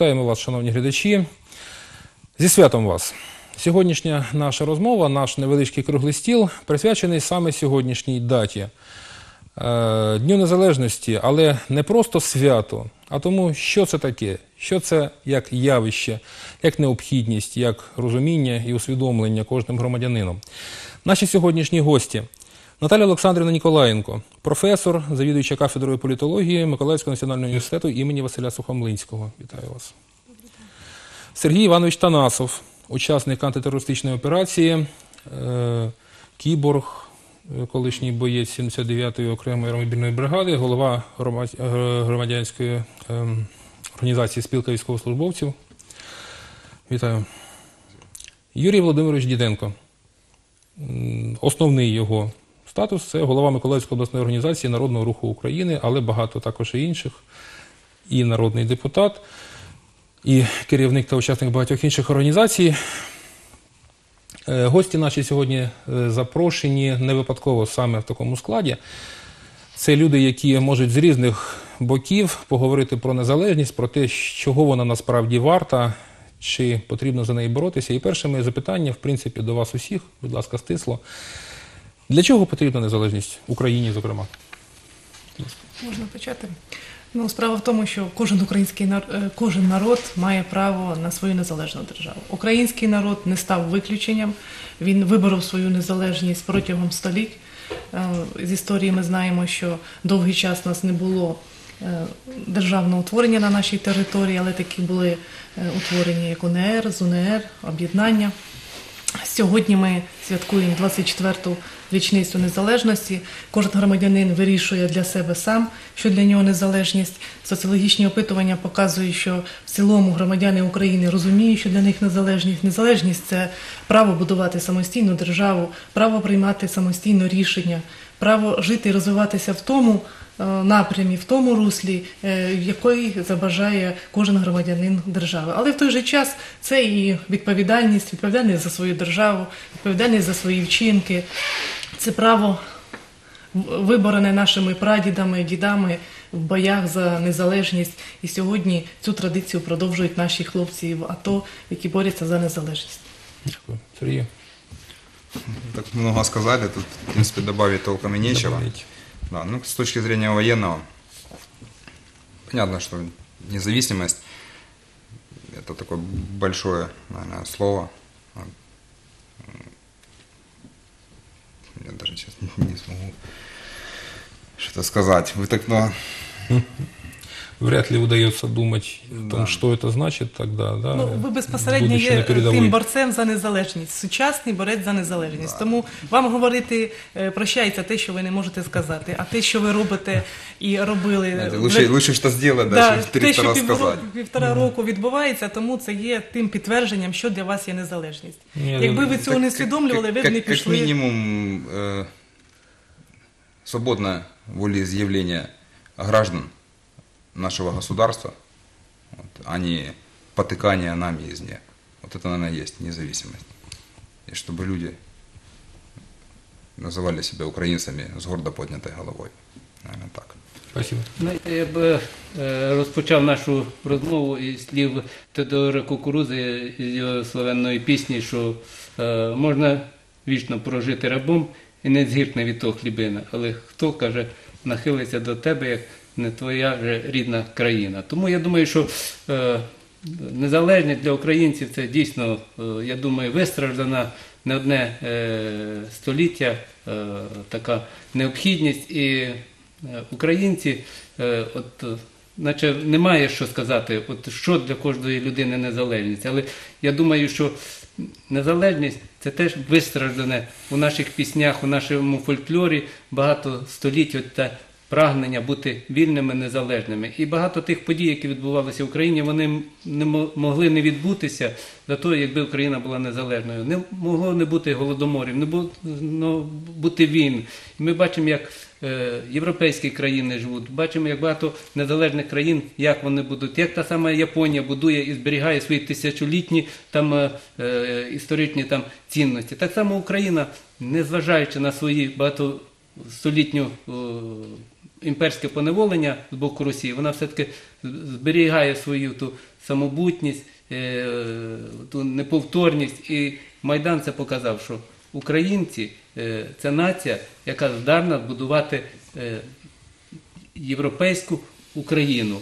Вітаємо вас, шановні глядачі. Зі святом вас. Сьогоднішня наша розмова, наш невеличкий круглий стіл, присвячений саме сьогоднішній даті. Е, Дню Незалежності, але не просто свято, а тому, що це таке, що це як явище, як необхідність, як розуміння і усвідомлення кожним громадянином. Наші сьогоднішні гості Наталя Олександрівна Ніколаєнко, професор, завідуюча кафедрою політології Миколаївського національного університету імені Василя Сухомлинського. Вітаю вас. Сергій Іванович Танасов, учасник антитерористичної операції, е, кіборг, е, колишній боєць 79-ї окремої мобільної бригади, голова е, громадянської організації спілка військовослужбовців. Вітаю. Юрій Володимирович Діденко. Основний його статус це голова Миколаївської обласної організації Народного руху України, але багато також і інших. І народний депутат, і керівник та учасник багатьох інших організацій. Е, Гості наші сьогодні е, запрошені не випадково саме в такому складі. Це люди, які можуть з різних боків поговорити про незалежність, про те, чого вона насправді варта, чи потрібно за неї боротися. І перше моє запитання, в принципі, до вас усіх, будь ласка, стисло. Для чого потрібна незалежність Україні, зокрема? Можна почати. Ну, справа в тому, що кожен український е, кожен народ має право на свою незалежну державу. Український народ не став виключенням. Він виборов свою незалежність протягом століть. Е, З історії ми знаємо, що довгий час у нас не було е, державного утворення на нашій території, але такі були утворення як УНР, ЗУНР, об'єднання. Сьогодні ми святкуємо 24-ту річницю незалежності. Кожен громадянин вирішує для себе сам, що для нього незалежність. Соціологічні опитування показують, що в цілому громадяни України розуміють, що для них незалежність. Незалежність це право будувати самостійну державу, право приймати самостійно рішення, право жити і розвиватися в тому е, напрямі, в тому руслі, е, якої забажає кожен громадянин держави. Але в той же час це і відповідальність, відповідальність за свою державу, відповідальність за свої вчинки. Це право виборене нашими прадідами, дідами в боях за незалежність. І сьогодні цю традицію продовжують наші хлопці в АТО, які борються за незалежність. Дякую. Сергій. Так много сказали, тут, в принципе, добавить толком и нечего. добавить. Да, ну, с точки зрения военного, понятно, что независимость – это такое большое, наверное, слово. Я даже сейчас не смогу что-то сказать. Вы так много Вряд ли удается думать о том, Да. что это значит тогда. Да, Ну, ви безпосередньо будучи є на передовій. тим борцем за незалежність, сучасний борець за незалежність. Тому вам говорити е, прощається те, що ви не можете сказати, а те, що ви робите і робили Знаете, вже- Лучше, лучше что сделать, да, Да, чем те, 300 що раз півроку, сказать. півтора року відбувається, тому це є тим підтвердженням, що для вас є незалежність. Ні, Якби ви так цього не Так, усвідомлювали, ви б как, не как пішли. минимум э, свободное волеизъявление граждан нашего государства, вот, а не потыкание нами извне. Вот это, наверное, есть независимость. И чтобы люди называли себя украинцами с гордо поднятой головой. Наверное, так. Спасибо. Знаєте, я б е, розпочав нашу розмову із слів Теодора Кукурузи з його славетної пісні, що е, можна вічно прожити рабом і не згірне від того хлібина. Але хто каже, нахилиться до тебе, як не твоя же рідна країна. Тому я думаю, що е, незалежність для українців це дійсно, е, я думаю, вистраждана не одне е, століття така необхідність. І українці, от, наче немає що сказати, от що для кожної людини незалежність. Але я думаю, що незалежність це теж вистраждане у наших піснях, у нашому фольклорі багато століть. От те прагнення бути вільними, незалежними. І багато тих подій, які відбувалися в Україні, вони не мо- могли не відбутися за того, якби Україна була незалежною. Не могло не бути голодоморів, не було ну, бути війн. І ми бачимо, як е, європейські країни живуть, бачимо, як багато незалежних країн, як вони будуть, як та сама Японія будує і зберігає свої тисячолітні там е, е, історичні там цінності. Так само Україна, незважаючи на свої багатостолітню е, імперське поневолення з боку Росії, вона все-таки зберігає свою ту самобутність, е, ту неповторність. І Майдан це показав, що українці це нація, яка здатна будувати е, європейську Україну.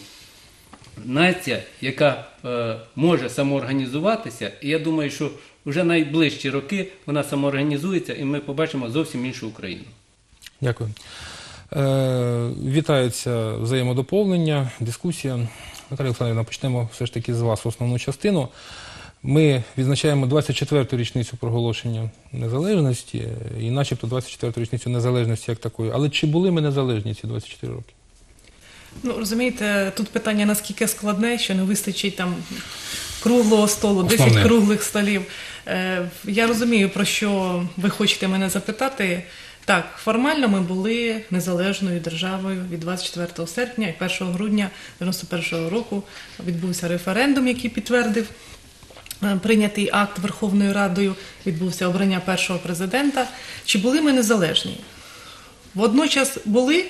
Нація, яка е, може самоорганізуватися, і я думаю, що вже найближчі роки вона самоорганізується, і ми побачимо зовсім іншу Україну. Дякую. Е, вітаються взаємодоповнення, дискусія. Наталія Олександрівна, почнемо все ж таки з вас основну частину. Ми відзначаємо 24-ту річницю проголошення незалежності, е, і начебто 24-ту річницю незалежності як такої. Але чи були ми незалежні ці 24 роки? Ну розумієте, тут питання наскільки складне, що не вистачить там круглого столу, 10 Основне. круглих столів. Е, я розумію, про що ви хочете мене запитати. Так, формально ми були незалежною державою від 24 серпня і 1 грудня 91 року відбувся референдум, який підтвердив е, прийнятий акт Верховною Радою, відбувся обрання першого президента. Чи були ми незалежні? Водночас були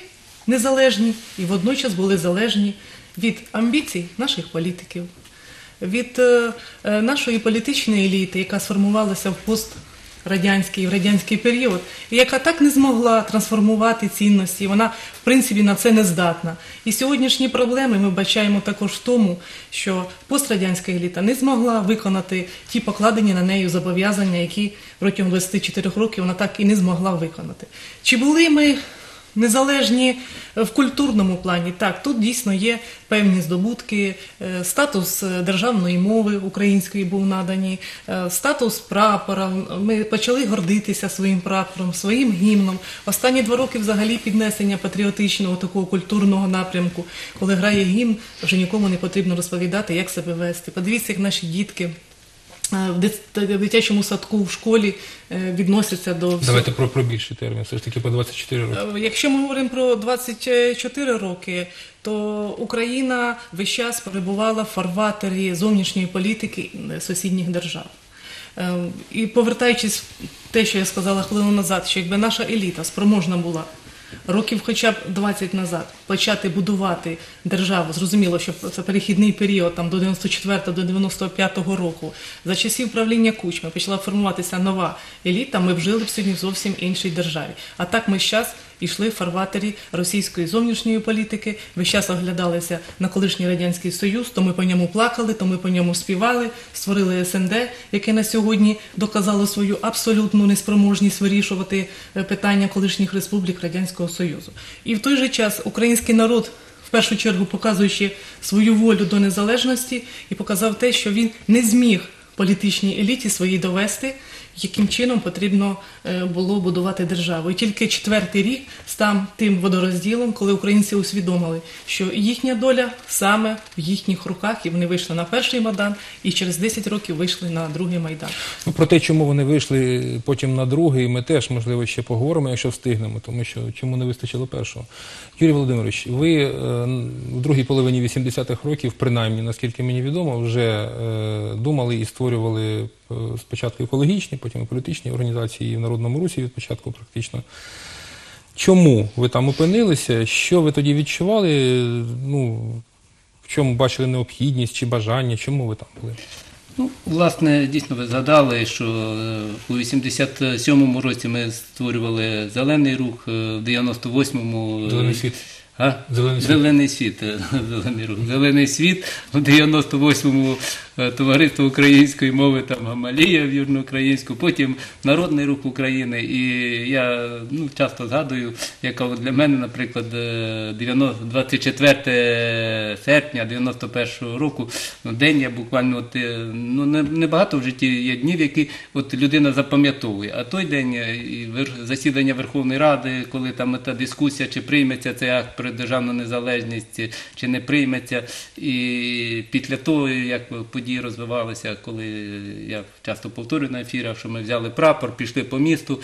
незалежні і водночас були залежні від амбіцій наших політиків, від е, е, нашої політичної еліти, яка сформувалася в пострадянський в радянський період, яка так не змогла трансформувати цінності. Вона, в принципі, на це не здатна. І сьогоднішні проблеми ми бачаємо також в тому, що пострадянська еліта не змогла виконати ті покладені на неї зобов'язання, які протягом 24 років вона так і не змогла виконати. Чи були ми незалежні в культурному плані? Так, тут дійсно є певні здобутки, е, статус е, державної мови української був наданий, е, статус прапора. Ми почали гордитися своїм прапором, своїм гімном. Останні два роки взагалі піднесення патріотичного такого культурного напрямку, коли грає гімн, вже нікому не потрібно розповідати, як себе вести. Подивіться, як наші дітки. Е, В дитячому садку в школі е, відносяться до всього. Давайте про, про більший термін, все ж таки по 24 роки. Е, Якщо ми говоримо про 24 роки, то Україна весь час перебувала в фарватері зовнішньої політики сусідніх держав. І повертаючись в те, що я сказала хвилину назад, що якби наша еліта спроможна була років хоча б 20 назад почати будувати державу, зрозуміло, що це перехідний період там до 94 до 95 року, за часів правління Кучми почала формуватися нова еліта, ми б жили б сьогодні в зовсім іншій державі. А так ми зараз йшли в фарватері російської зовнішньої політики, весь час оглядалися на колишній радянський союз, то ми по ньому плакали, то ми по ньому співали, створили СНД, яке на сьогодні доказало свою абсолютну неспроможність вирішувати е, питання колишніх республік радянського союзу. І в той же час український народ. В першу чергу показуючи свою волю до незалежності і показав те, що він не зміг політичній еліті своїй довести, яким чином потрібно е, було будувати державу. І тільки четвертий рік став тим водорозділом, коли українці усвідомили, що їхня доля саме в їхніх руках, і вони вийшли на перший майдан, і через 10 років вийшли на другий майдан. Ну, про те, чому вони вийшли потім на другий, ми теж, можливо, ще поговоримо, якщо встигнемо, тому що чому не вистачило першого. Юрій Володимирович, ви е, в другій половині 80-х років, принаймні, наскільки мені відомо, вже е, думали і створювали спочатку екологічні, потім і політичні організації і в Народному Русі від початку практично. Чому ви там опинилися? Що ви тоді відчували? Ну, в чому бачили необхідність чи бажання? Чому ви там були? Ну, власне, дійсно, ви згадали, що е, у 87-му році ми створювали зелений рух, е, в 98-му Зелений світ. А? Зелений світ. Зелений світ. е, Зелений рух. Зелений світ у 98-му е, товариство української мови там Гамалія в Южноукраїнську, потім Народний рух України. І я ну, часто згадую, яка для мене, наприклад, е, 90 24 серпня 91-го року, ну, день я буквально от, е, ну, не- небагато в житті є днів, які от людина запам'ятовує. А той день е, засідання Верховної Ради, коли там та дискусія, чи прийметься цей акт про державну незалежність, чи не прийметься. І після того, як події розвивалися, коли я часто повторюю на ефірах, що ми взяли прапор, пішли по місту.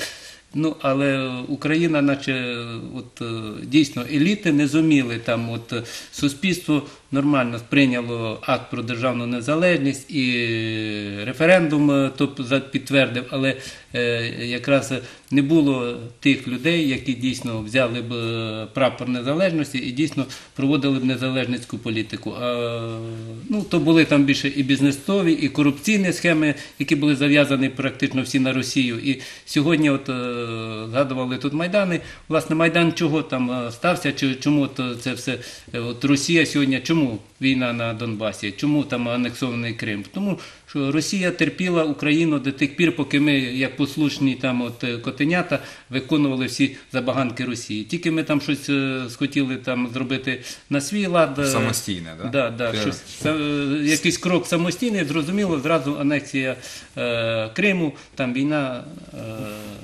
Ну, але Україна, наче от е, дійсно еліти не зуміли там, от е, суспільство нормально сприйняло акт про державну незалежність і референдум то за- підтвердив, але е, якраз не було тих людей, які дійсно взяли б е, прапор незалежності і дійсно проводили б незалежницьку політику. А, ну, то були там більше і бізнесові, і корупційні схеми, які були зав'язані практично всі на Росію. І сьогодні, от згадували тут Майдани. Власне, Майдан чого там стався, чому от це все от Росія сьогодні, чому війна на Донбасі, чому там анексований Крим? Тому що Росія терпіла Україну до тих пір, поки ми, як послушні там от е, котенята, виконували всі забаганки Росії. Тільки ми там щось е, схотіли там зробити на свій лад. е, Самостійне, да? Да, да, Це- щось, якийсь крок самостійний, зрозуміло, зразу анексія е, Криму, там війна е,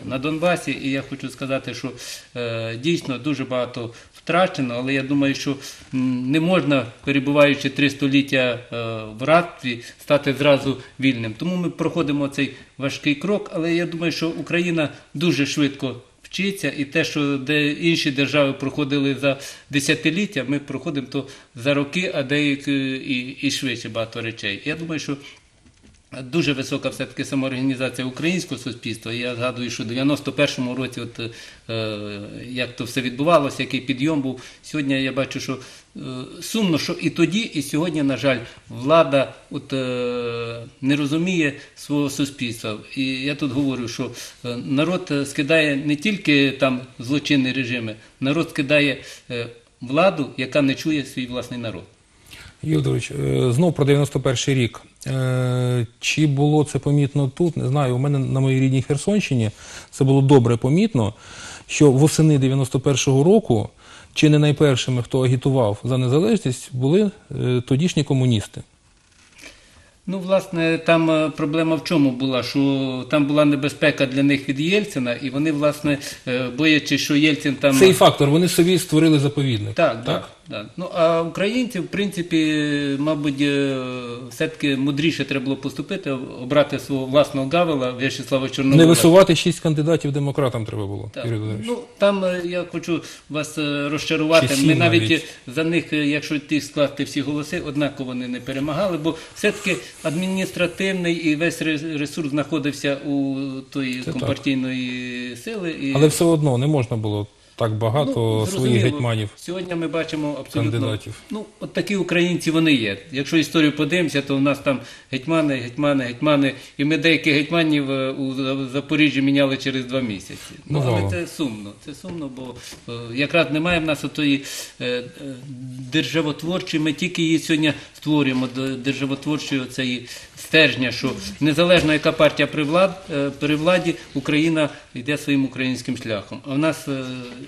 на Донбасі. І я хочу сказати, що е, дійсно дуже багато втрачено, але я думаю, що не можна, перебуваючи три століття е, в рабстві, стати зразу вільним. Тому ми проходимо цей важкий крок, але я думаю, що Україна дуже швидко вчиться, і те, що де інші держави проходили за десятиліття, ми проходимо то за роки, а деякі і, і швидше багато речей. Я думаю, що Дуже висока все-таки самоорганізація українського суспільства. Я згадую, що в 91-му році, от, е, як то все відбувалося, який підйом був. Сьогодні я бачу, що е, сумно, що і тоді, і сьогодні, на жаль, влада от, е, не розуміє свого суспільства. І я тут говорю, що е, народ е, скидає не тільки там злочинні режими, народ скидає е, владу, яка не чує свій власний народ. Юдорович, е, знов про 91 рік. Е, Чи було це помітно тут? Не знаю. У мене на моїй рідній Херсонщині це було добре помітно, що восени 91-го року чи не найпершими, хто агітував за незалежність, були е, тодішні комуністи. Ну, власне, там е, проблема в чому була? Що там була небезпека для них від Єльцина, і вони, власне, боячись, що Єльцин там. Цей фактор вони собі створили заповідник. Так, так. Да. Ну, а українці, в принципі, мабуть, е, все-таки мудріше треба було поступити, обрати свого власного Гавела, В'ячеслава Не висувати шість кандидатів демократам треба було. Так. Ну там е, я хочу вас е, розчарувати. Чи Ми навіть, навіть. за них, якщо ті скласти всі голоси, однаково вони не перемагали, бо все-таки адміністративний і весь ре- ресурс знаходився у тої Це компартійної сили. І... Але все одно не можна було так багато Ну, своїх гетьманів. Сьогодні ми бачимо абсолютно Кандидатів. Ну, от такі українці вони є. Якщо історію подивимося, то у нас там гетьмани, гетьмани, гетьмани, і ми деяких гетьманів е, у За- Запоріжжі міняли через два місяці. Ну, Бувало. але це сумно. Це сумно, бо е, якраз немає в нас отої е, державотворчої, ми тільки її сьогодні створюємо, державотворчої цієї стержня, що незалежно яка партія при, влад, при владі, Україна йде своїм українським шляхом. А в нас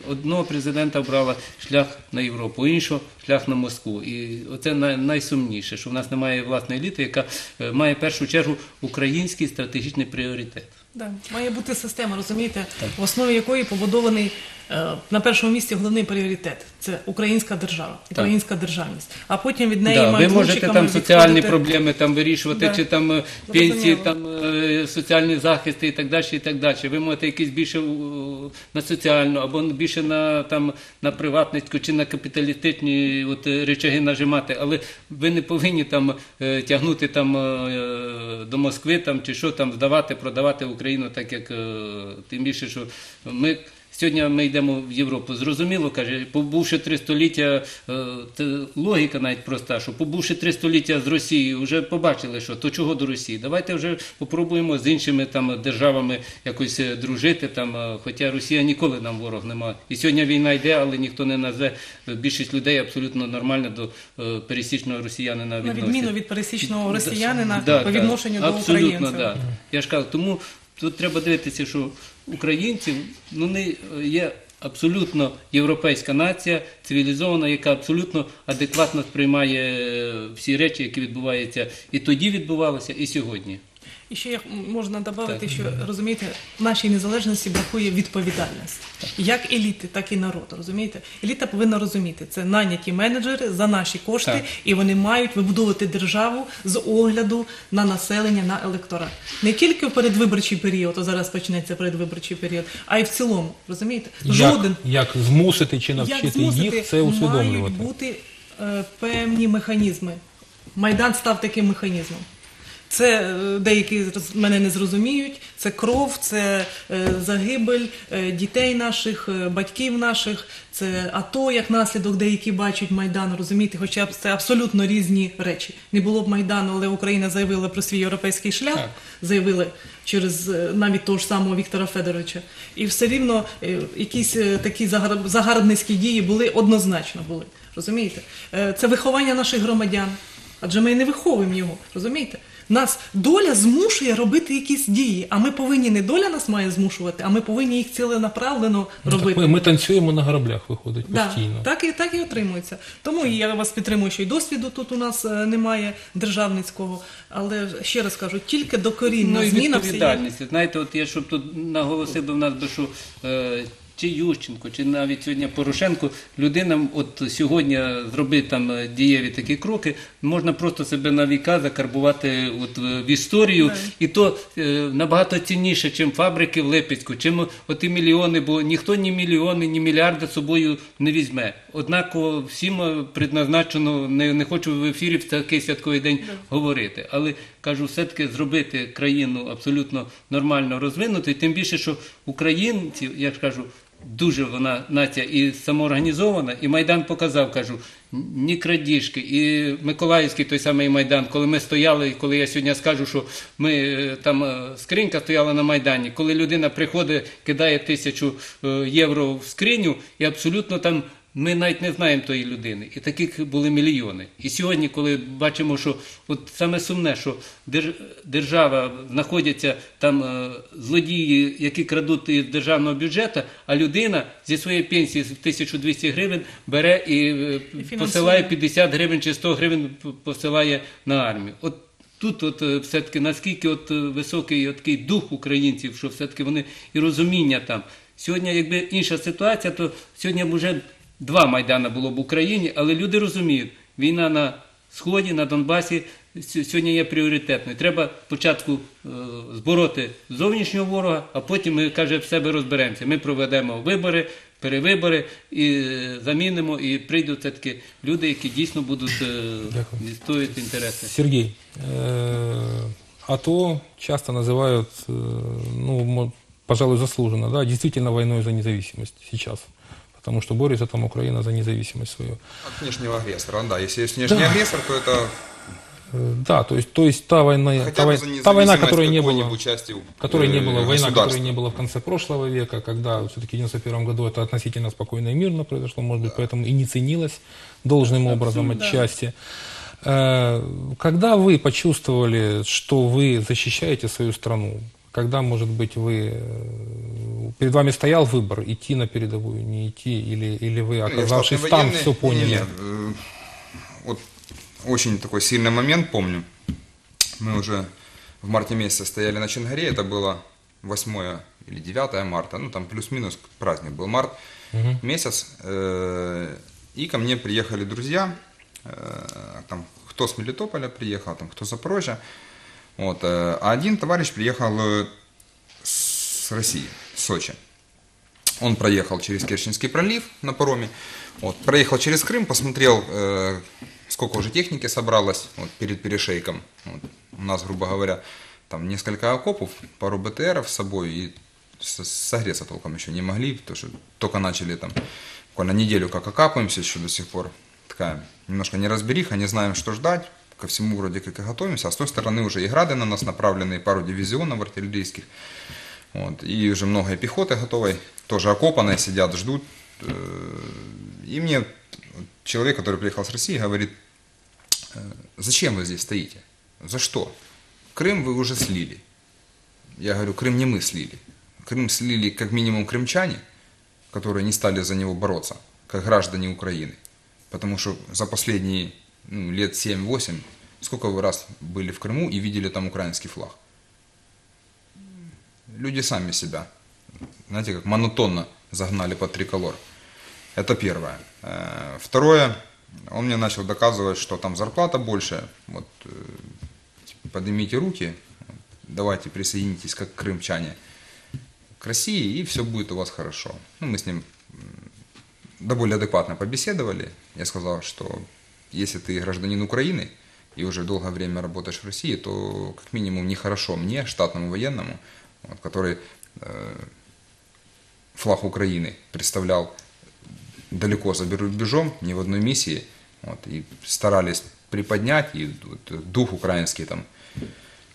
одного президента обрала шлях на Європу, іншого шлях на Москву. І оце найсумніше, що в нас немає власної еліти, яка е, має в першу чергу український стратегічний пріоритет. Да. Має бути система, розумієте, в основі якої побудований е, на першому місці головний пріоритет це українська держава, українська державність. А потім від неї Да, ви можете там соціальні відходити- проблеми там вирішувати, Да. чи там е, пенсії, там е, соціальні захисти і так далі, і так далі. Ви можете якісь більше на соціальну, або більше на там на приватницьку чи на капіталістичні от речаги нажимати, але ви не повинні там тягнути там до Москви там чи що там здавати, продавати Україну, так як е, тим більше, що ми. Сьогодні ми йдемо в Європу. Зрозуміло, каже, побувши три століття, е, логіка навіть проста, що побувши три століття з Росією, вже побачили, що то чого до Росії. Давайте вже попробуємо з іншими там державами якось е, дружити. Там, хоча Росія ніколи нам ворог немає. І сьогодні війна йде, але ніхто не назве. Більшість людей абсолютно нормально до пересічного росіянина на відміну від пересічного росіянина Да, по да. відношенню до Абсолютно, українців. Да. Я ж кажу, тому тут треба дивитися, що українці ну, не є абсолютно європейська нація, цивілізована, яка абсолютно адекватно сприймає е, всі речі, які відбуваються і тоді відбувалися, і сьогодні. І ще можна додати, що розумієте, нашій незалежності бракує відповідальність. Як еліти, так і народ. Розумієте? Еліта повинна розуміти, це наняті менеджери за наші кошти, Так. і вони мають вибудовувати державу з огляду на населення, на електорат. Не тільки в передвиборчий період, а зараз почнеться передвиборчий період, а й в цілому. Розумієте? Жоден як змусити чи як навчити змусити, їх це усвідомлювати? мають бути е, певні механізми. Майдан став таким механізмом. Це е, деякі мене не зрозуміють. Це кров, це е, загибель е, дітей наших, батьків наших, це АТО, як наслідок деякі бачать Майдан, розумієте, хоча це абсолютно різні речі. Не було б Майдану, але Україна заявила про свій європейський шлях, Так. заявили через навіть того ж самого Віктора Федоровича. І все рівно якісь такі загарбницькі дії були однозначно були. Розумієте? Це виховання наших громадян. Адже ми не виховуємо його, розумієте? Нас доля змушує робити якісь дії, а ми повинні не доля нас має змушувати, а ми повинні їх ціленаправлено Ну, так робити. ми, ми танцюємо на граблях, виходить Да, постійно. так і так і отримується. Тому я вас підтримую, що і досвіду тут у нас е, немає державницького. Але ще раз кажу, тільки докорінна Ну зміна всієї відповідальність. Знаєте, от я щоб тут наголосив би в нас би, що е, чи Ющенко, чи навіть сьогодні Порошенко, людина от сьогодні зробить там дієві такі кроки, можна просто себе на віка закарбувати от в історію, Так. і то е, набагато цінніше, чим фабрики в Липецьку, чим оті мільйони, бо ніхто ні мільйони, ні мільярди собою не візьме. Однаково всім е, предназначено, не, не хочу в ефірі в такий святковий день говорити, але кажу, все-таки зробити країну абсолютно нормально розвинутою, тим більше, що українці, я ж кажу, дуже вона нація і самоорганізована, і Майдан показав, кажу, ні крадіжки, і Миколаївський той самий Майдан, коли ми стояли, і коли я сьогодні скажу, що ми е, там е, скринька стояла на Майдані, коли людина приходить, кидає тисячу е, євро в скриню, і абсолютно там. Ми навіть не знаємо тої людини, і таких були мільйони. І сьогодні, коли бачимо, що от саме сумне, що держава знаходяться там е, злодії, які крадуть із державного бюджету, а людина зі своєї пенсії з 1200 гривень бере і, е, фінансує. посилає 50 гривень чи 100 гривень посилає на армію. От тут, от е, все-таки наскільки от високий от такий дух українців, що все-таки вони і розуміння там. Сьогодні, якби інша ситуація, то сьогодні б вже два майдани було б в Україні, але люди розуміють, війна на сході, на Донбасі с- сьогодні є пріоритетною. Треба спочатку е, збороти зовнішнього ворога, а потім ми каже в себе розберемося. Ми проведемо вибори, перевибори і е, замінимо, і прийдуть все-таки люди, які дійсно будуть е, Дякую. відстоювати інтереси. Сергей, э, АТО часто называют, э, ну, мо- пожалуй, заслуженно, да, действительно войной за независимость сейчас. Потому что борется там Украина за независимость свою. От внешнего агрессора, да. Если есть внешний агрессор, то это Э, Да, то есть, то есть та война, хотя та, вой- та война, которой не было, части которой не э, было, война, которой не было в конце прошлого века, когда все-таки в 91 году это относительно спокойно и мирно произошло, может быть, поэтому и не ценилось должным образом отчасти. Э, Когда вы почувствовали, что вы защищаете свою страну, когда, может быть, вы э, перед вами стоял выбор, идти на передовую, не идти, или, или вы, оказавшись там, военный. все поняли? Не, э, вот очень такой сильный момент помню. Мы уже в марте месяце стояли на Чангаре, это было 8 или 9 марта, ну там плюс-минус праздник был, март месяц. э, И ко мне приехали друзья, э, там кто с Мелитополя приехал, там кто с Запорожья. Вот, э, а один товарищ приехал э, с России, с Сочи. Он проехал через Керченский пролив на пароме, вот, проехал через Крым, посмотрел, э, сколько уже техники собралось вот, перед перешейком. Вот. У нас, грубо говоря, там несколько окопов, пару БТРов с собой, и согреться толком еще не могли, потому что только начали там буквально неделю как окапываемся еще до сих пор. Такая немножко неразбериха, не знаем, что ждать. Ко всему вроде как и готовимся. А с той стороны уже и грады на нас направлены, и пару дивизионов артиллерийских. Вот. И уже много пехоты готовой, тоже окопанные сидят, ждут. И мне человек, который приехал с России, говорит, «Э, зачем вы здесь стоите? За что? Крым вы уже слили. Я говорю, Крым не мы слили. Крым слили как минимум крымчане, которые не стали за него бороться, как граждане Украины. Потому что за последние ну, лет 7-8, сколько вы раз были в Крыму и видели там украинский флаг? люди сами себя, знаете, как монотонно загнали под триколор. Это первое. Э, Второе, он мне начал доказывать, что там зарплата больше, вот, э, типа, поднимите руки, давайте присоединитесь как крымчане к России, и все будет у вас хорошо. Ну, мы с ним более адекватно побеседовали. Я сказал, что если ты гражданин Украины и уже долгое время работаешь в России, то как минимум нехорошо мне, штатному военному, вот, который э, флаг Украины представлял далеко за рубежом, не в одной миссии, вот, и старались приподнять и вот, дух украинский там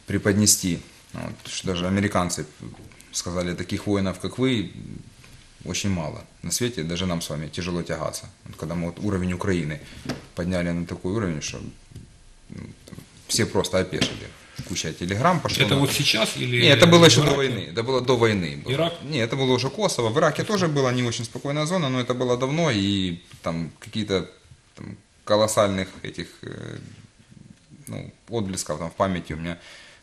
преподнести. Вот, что даже американцы сказали, таких воинов, как вы, очень мало на свете, даже нам с вами тяжело тягаться. Вот когда мы вот уровень Украины подняли на такой уровень, что ну, там все просто опешили. Куча телеграмм пошло. Это на- вот сейчас или... не, это было еще в до Ираке? войны. Это было до войны. было. Ирак? Не, это было уже Косово. В Ираке тоже была не очень спокойная зона, но это было давно, и там какие-то там, колоссальных этих э, ну, отблесков там в памяти у меня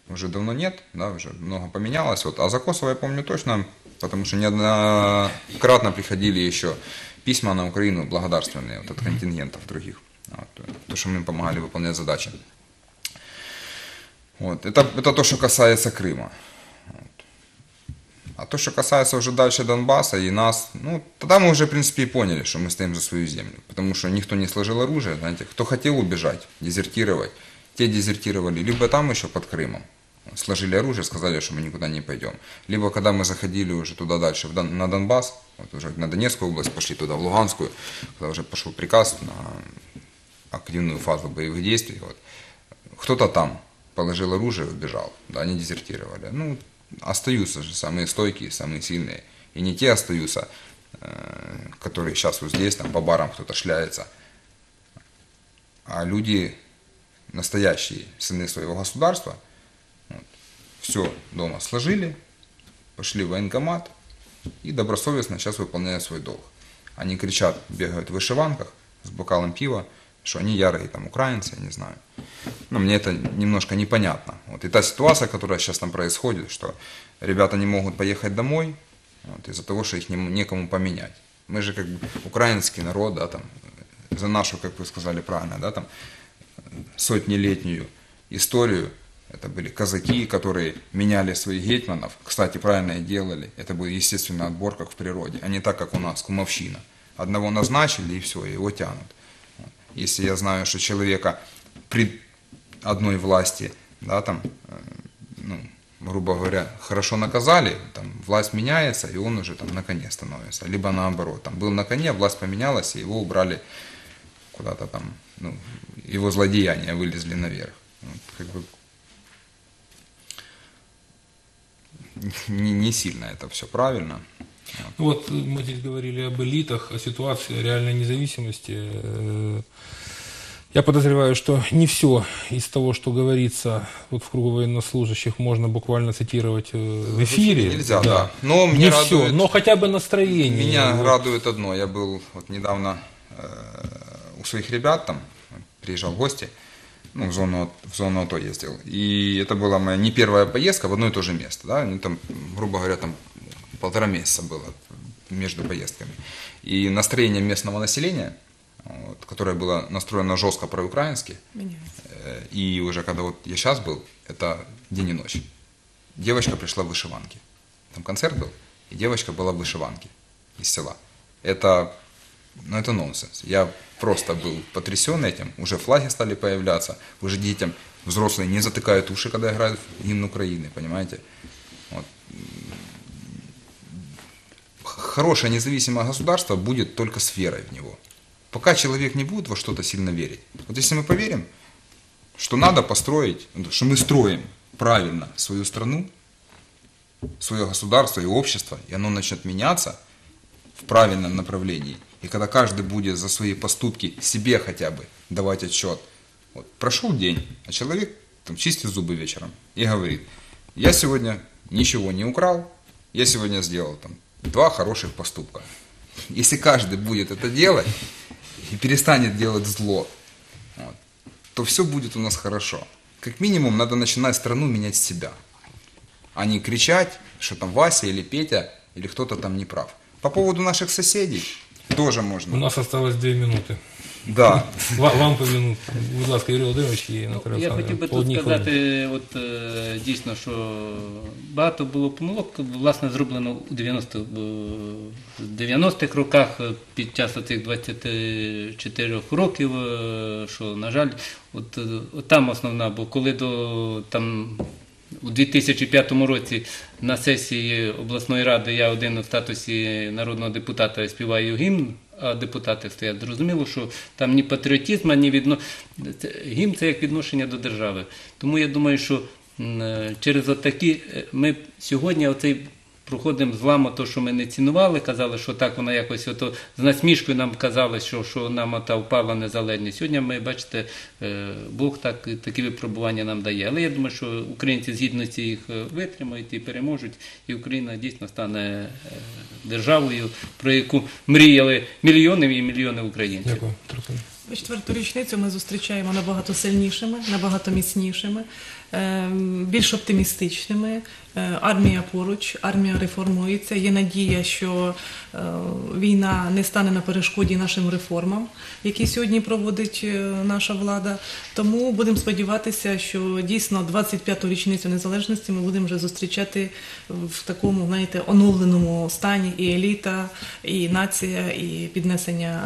уже давно нет, да, уже много поменялось. Вот. А за Косово я помню точно, потому что неоднократно приходили еще письма на Украину благодарственные вот, от контингентов других. Вот, то, что мы им помогали выполнять задачи. Вот. Это, это то, что касается Крыма. Вот. А то, что касается уже дальше Донбасса и нас, ну, тогда мы уже, в принципе, и поняли, что мы стоим за свою землю. Потому что никто не сложил оружие, знаете, кто хотел убежать, дезертировать, те дезертировали либо там еще под Крымом, сложили оружие, сказали, что мы никуда не пойдем. Либо когда мы заходили уже туда дальше, на Донбасс, вот уже на Донецкую область пошли туда, в Луганскую, когда уже пошел приказ на активную фазу боевых действий, вот, кто-то там положил оружие и убежал, да, они дезертировали. Ну, остаются же самые стойкие, самые сильные. И не те остаются, э, которые сейчас вот здесь, там по барам кто-то шляется, а люди настоящие, сыны своего государства, все дома сложили, пошли в военкомат и добросовестно сейчас выполняют свой долг. Они кричат, бегают в вышиванках с бокалом пива, что они ярые там украинцы, я не знаю. Но мне это немножко непонятно. Вот. И та ситуация, которая сейчас там происходит, что ребята не могут поехать домой вот, из-за того, что их не- некому поменять. Мы же как бы украинский народ, да, там, за нашу, как вы сказали правильно, да, там, сотнелетнюю историю. Это были казаки, которые меняли своих гетманов. Кстати, правильно и делали. Это был естественный отбор, как в природе, а не так, как у нас, кумовщина. Одного назначили и все, его тянут. Если я знаю, что человека при одной власти, да, там, э, ну, грубо говоря, хорошо наказали, там, власть меняется, и он уже там на коне становится. Либо наоборот, там, был на коне, власть поменялась, и его убрали куда-то там, ну, его злодеяния вылезли наверх. Вот, как бы не, не сильно это все правильно. Ну Вот э, мы здесь говорили об элитах, о ситуации реальной независимости. Э, Я подозреваю, что не все из того, что говорится вот в кругу военнослужащих, можно буквально цитировать э, в эфире. Нельзя, да. Но не мне все, радует- но хотя бы настроение. Меня Вот. радует одно. Я был вот недавно э, у своих ребят там, приезжал в гости, ну, в зону, в зону АТО ездил. И это была моя не первая поездка в одно и то же место. Да? Ну, там, грубо говоря, там полтора месяца было между поездками. И настроение местного населения, вот, которое было настроено жестко проукраински. Э, И уже когда вот я сейчас был, это день и ночь. Девочка пришла в вышиванке. Там концерт был, и девочка была в вышиванке из села. Это, ну, это нонсенс. Я просто был потрясен этим. Уже флаги стали появляться, уже детям взрослые не затыкают уши, когда играют в гимн Украины, понимаете? Вот. Хорошее независимое государство будет только с верой в него. Пока человек не будет во что-то сильно верить. Вот если мы поверим, что надо построить, что мы строим правильно свою страну, свое государство и общество, и оно начнет меняться в правильном направлении. И когда каждый будет за свои поступки себе хотя бы давать отчет. Вот прошел день, а человек там, чистит зубы вечером и говорит, я сегодня ничего не украл, я сегодня сделал там, два хороших поступка. Если каждый будет это делать и перестанет делать зло, вот, то все будет у нас хорошо. Как минимум, надо начинать страну менять с себя. а не кричать, что там Вася или Петя или кто-то там не прав. По поводу наших соседей тоже У нас осталось дві минути. Да, Вам по минуту. Будь ласка, Юрій Володимирович і Наталя Я хотів би тут сказати, от дійсно, що багато було помилок, власне, зроблено у 90 х 90-х роках під час цих 24 років, що, на жаль, от, е, от там основна, бо коли до там. У 2005 році на сесії обласної ради я один у статусі народного депутата співаю гімн, а депутати стоять. Зрозуміло, що там ні патріотизм, ні відно... гімн це як відношення до держави. Тому я думаю, що е, через отакі е, ми сьогодні оцей проходимо зламо, то, що ми не цінували, казали, що так вона якось ото з насмішкою нам казали, що, що нам ота впала незалежність. Сьогодні ми бачите, е, Бог так такі випробування нам дає. Але я думаю, що українці з гідності їх е, витримають і переможуть, і Україна дійсно стане е, державою, про яку мріяли мільйони і мільйони українців. Дякую. Четверту річницю ми зустрічаємо набагато сильнішими, набагато міцнішими, ем, більш оптимістичними. Е, Армія поруч, армія реформується. Є надія, що е, війна не стане на перешкоді нашим реформам, які сьогодні проводить е, наша влада. Тому будемо сподіватися, що дійсно 25-ту річницю незалежності ми будемо вже зустрічати в такому, знаєте, оновленому стані і еліта, і нація, і піднесення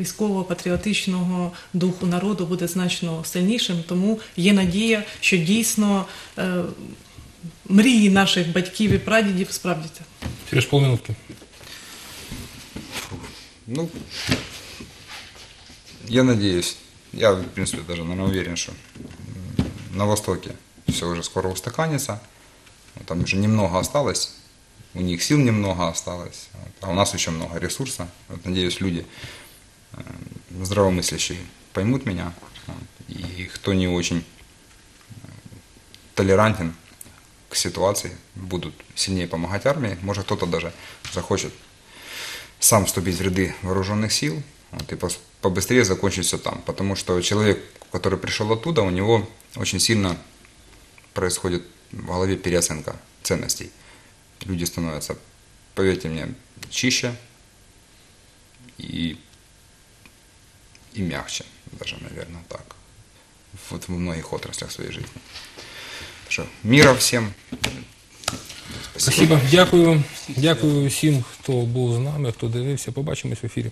військово-патріотичного духу народу буде значно сильнішим. Тому є надія, що дійсно мрії наших батьків і прадідів справдяться. Через полминутки. ну, я надеюсь, я, в принципе, даже, наверное, уверен, что м, на Востоке все уже скоро устаканится. Там уже немного осталось, у них сил немного осталось, вот, а у нас еще много ресурса. Вот, надеюсь, люди э, здравомыслящие поймут меня, вот, и кто не очень э, толерантен к ситуации, будут сильнее помогать армии. Может, кто-то даже захочет сам вступить в ряды вооруженных сил вот, и пос- побыстрее закончить все там. Потому что человек, который пришел оттуда, у него очень сильно происходит в голове переоценка ценностей. Люди становятся, поверьте мне, чище и, и мягче, даже, наверное, так. Вот в многих отраслях своей жизни. Так міра всім. Спасибо. Дякую. Дякую всім, хто був з нами, хто дивився. Побачимось в ефірі.